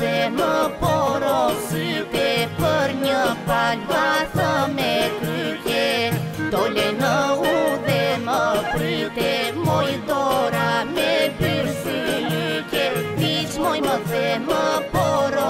se më poro Për një palë basë me kryke Dole në u dhe më pryte Moj dora me pyrë sylike Vic moj më dhe më poro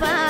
Bye.